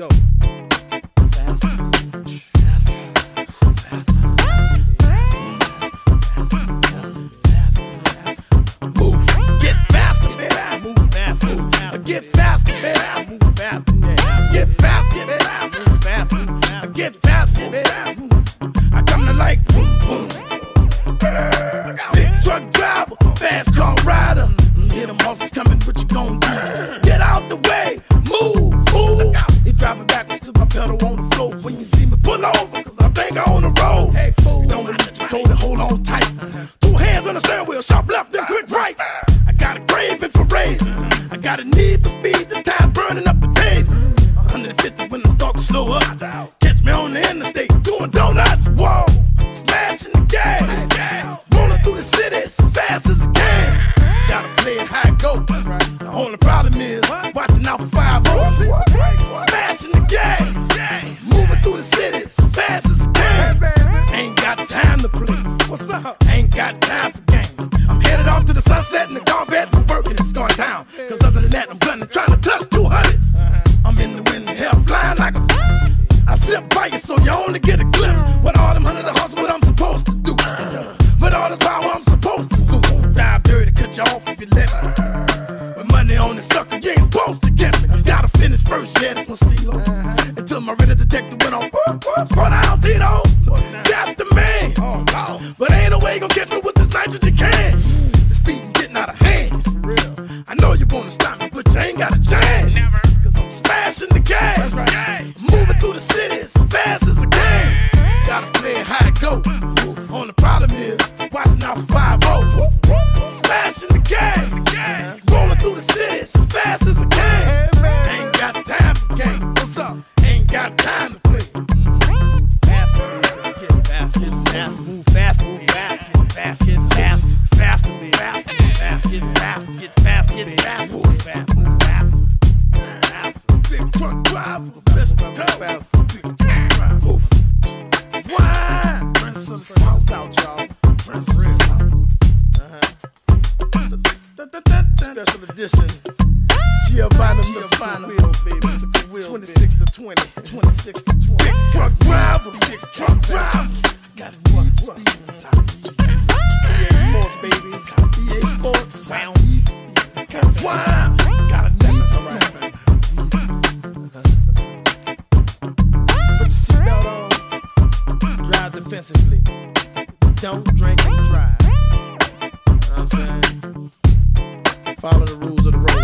Go. Get faster, man. Move faster. Move. Get faster, man. Move faster. Get faster, man. I come to like boom, boom. Big truck driver, fast car rider. Hear them horses coming, what you gon' do? Got a need for speed, the time burning up the pavement. 150 when the start to slow up. Catch me on the interstate, doing donuts, whoa. Smashing the gas. Rolling through the city as fast as I can. Gotta play it it go. The only problem is watching out for 5 Smashing the gas. Moving through the city as fast as I can. Ain't got time to play. What's up? Ain't got time flying like a. I you so you only get a glimpse. What all them hundred hustle, what I'm supposed to do. But all this power I'm supposed to zoom. Dive dirty, cut you off if you let me. With money on the sucker, you ain't supposed to catch me. Gotta finish first, yeah, that's my stilo. Until my real detective went on. Slow down, Tito. That's the man. Oh, but ain't no way you gonna catch me with this nitrogen can. Smashing the gas. Moving through the city as fast as I can. Gotta play it how it go. Only problem is watching out for 5 -0. Smashing the gas. Rolling through the city as fast as I can. Ain't got time for games. What's up? Ain't got time the out. Special edition. Baby. Mr. Will, 26 to 20. 26 to 20. Big truck driver, big truck. Got. defensively. Don't drink and drive. You know I'm saying? Follow the rules of the road.